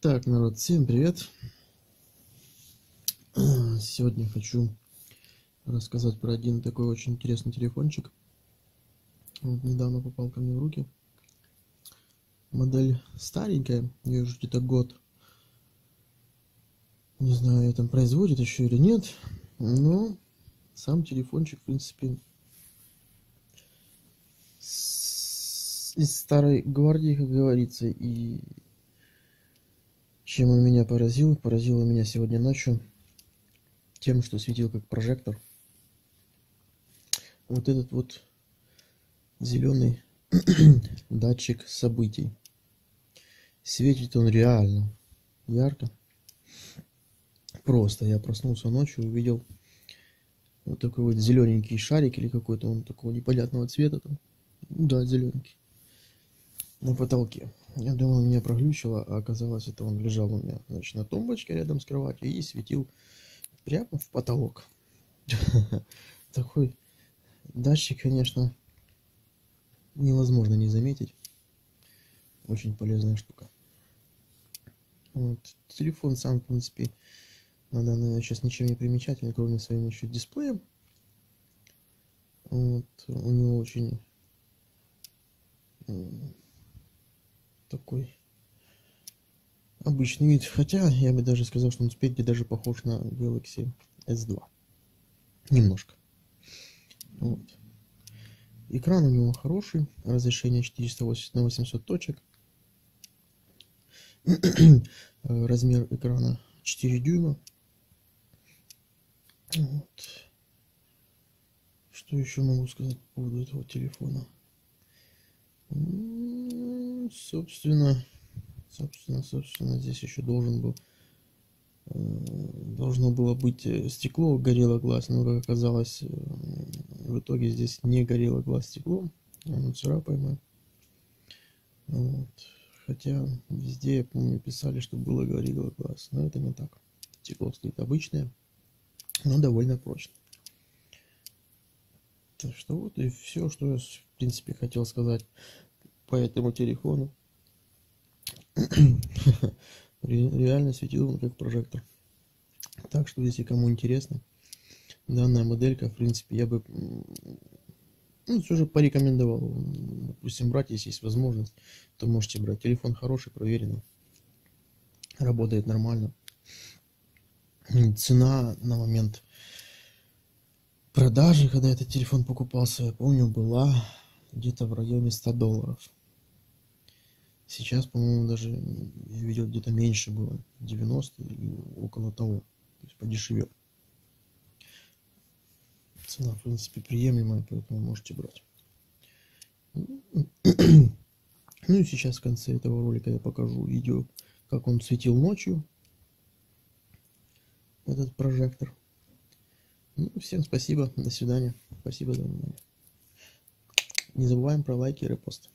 Так, народ, всем привет! Сегодня хочу рассказать про один такой очень интересный телефончик. Вот недавно попал ко мне в руки. Модель старенькая, ее уже где-то год. Не знаю, там производит еще или нет, но сам телефончик, в принципе, из старой гвардии, как говорится, и чем он меня поразил? Поразило меня сегодня ночью тем, что светил как прожектор. Вот этот вот зеленый датчик событий. Светит он реально ярко. Просто я проснулся ночью, увидел вот такой вот зелененький шарик или какой-то он такого непонятного цвета там. Да, зелененький. На потолке. Я думал, меня проглючило, а оказалось, это он лежал у меня значит, на тумбочке рядом с кроватью и светил прямо в потолок. Такой датчик, конечно, невозможно не заметить. Очень полезная штука. Вот. Телефон сам, в принципе, на данный момент сейчас ничем не примечательный, кроме своим еще дисплеем. Вот. У него очень такой обычный вид. Хотя я бы даже сказал, что он спереди даже похож на Galaxy S2. Немножко. Вот. Экран у него хороший. Разрешение 480 на 800 точек. Размер экрана 4 дюйма. Вот. Что еще могу сказать по поводу этого телефона? Собственно, собственно, собственно, здесь еще должен был э, должно было быть э, стекло горело глаз, но как оказалось, э, в итоге здесь не горело глаз стеклом, оно царапаемое. Вот. Хотя везде, я помню, писали, что было горело глаз, но это не так. Стекло стоит обычное, но довольно прочное. Так что вот и все, что я, в принципе, хотел сказать по этому телефону. Реально светил он как прожектор. Так что, если кому интересно, данная моделька, в принципе, я бы ну, все же порекомендовал. Допустим, брать, если есть возможность, то можете брать. Телефон хороший, проверенный. Работает нормально. Цена на момент продажи, когда этот телефон покупался, я помню, была где-то в районе 100 долларов. Сейчас, по-моему, даже я видел где-то меньше было, 90 или около того, то есть подешевел. Цена, в принципе, приемлемая, поэтому можете брать. Ну и сейчас в конце этого ролика я покажу видео, как он светил ночью, этот прожектор. Ну, всем спасибо, до свидания, спасибо за внимание. Не забываем про лайки и репосты.